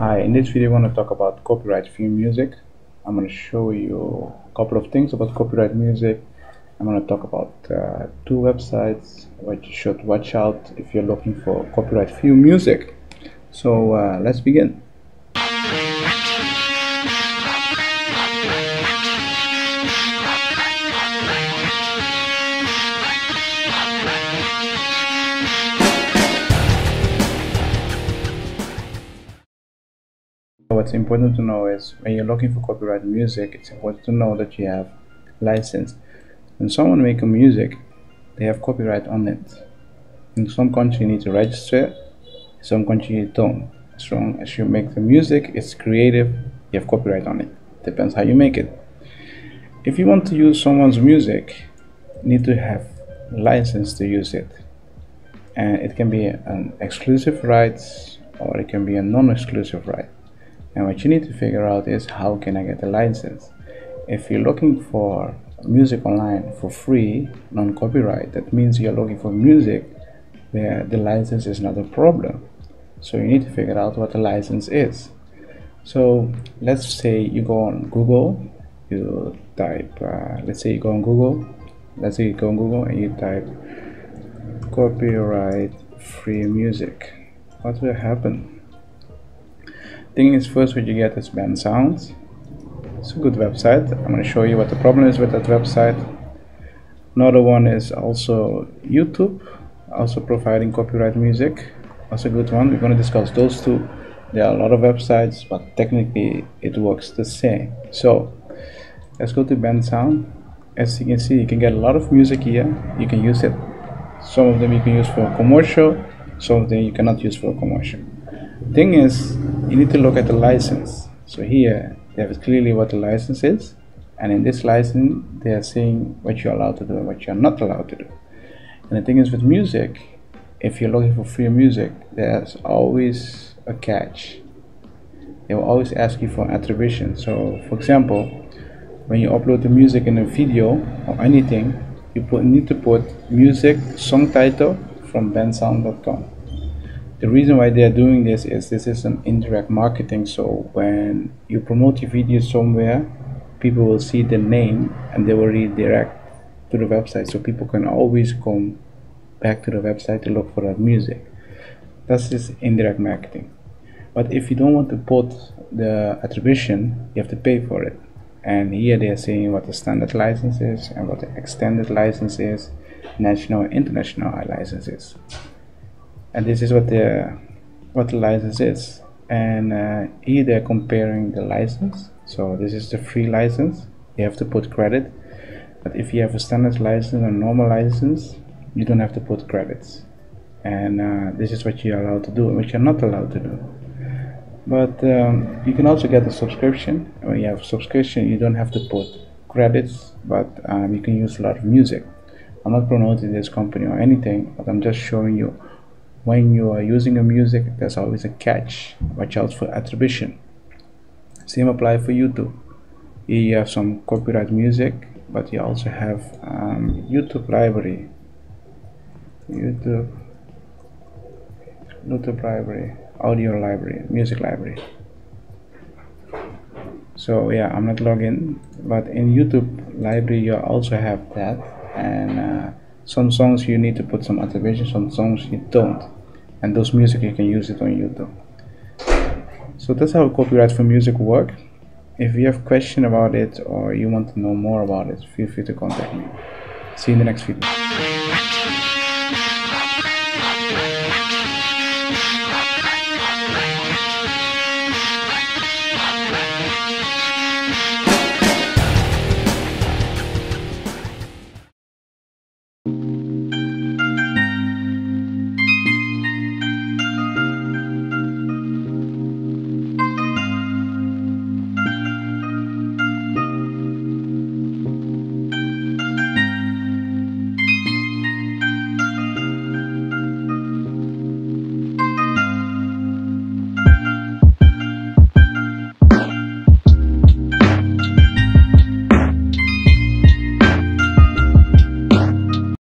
Hi, in this video I want to talk about copyright free music. I'm going to show you a couple of things about copyright music. I'm going to talk about uh, two websites which you should watch out if you're looking for copyright free music. So uh, let's begin. What's important to know is when you're looking for copyright music, it's important to know that you have license. When someone make a music, they have copyright on it. In some country you need to register, in some country you don't. As long as you make the music, it's creative, you have copyright on it. Depends how you make it. If you want to use someone's music, you need to have license to use it. And it can be an exclusive rights or it can be a non-exclusive right. And what you need to figure out is how can I get a license? If you're looking for music online for free, non-copyright, that means you're looking for music where the license is not a problem. So you need to figure out what the license is. So let's say you go on Google, you type, uh, let's say you go on Google, let's say you go on Google and you type copyright free music. What will happen? Thing is first what you get is Bensound it's a good website. I'm going to show you what the problem is with that website. Another one is also YouTube also providing copyright music. That's a good one. We're going to discuss those two. There are a lot of websites but technically it works the same. So let's go to Bensound. As you can see you can get a lot of music here. You can use it. Some of them you can use for commercial some of them you cannot use for commercial. Thing is you need to look at the license. So here they have clearly what the license is and in this license they are saying what you're allowed to do and what you're not allowed to do. And the thing is with music if you're looking for free music there's always a catch. They will always ask you for attribution. So for example when you upload the music in a video or anything you put, need to put music song title from bensound.com the reason why they are doing this is this is an indirect marketing so when you promote your video somewhere people will see the name and they will redirect to the website so people can always come back to the website to look for that music. That's just indirect marketing. But if you don't want to put the attribution you have to pay for it. And here they are saying what the standard license is and what the extended license is national and international licenses and this is what the what the license is. And uh, here they're comparing the license. So this is the free license. You have to put credit. But if you have a standard license or normal license you don't have to put credits. And uh, this is what you're allowed to do and what you're not allowed to do. But um, you can also get a subscription. When you have a subscription you don't have to put credits but um, you can use a lot of music. I'm not promoting this company or anything but I'm just showing you when you are using a music there's always a catch watch out for attribution. Same apply for youtube. Here you have some copyright music but you also have um, youtube library. Youtube youtube library audio library music library. So yeah i'm not logging but in youtube library you also have that and uh, some songs you need to put some attribution some songs you don't. And those music you can use it on youtube so that's how copyright for music work. If you have question about it or you want to know more about it feel free to contact me. See you in the next video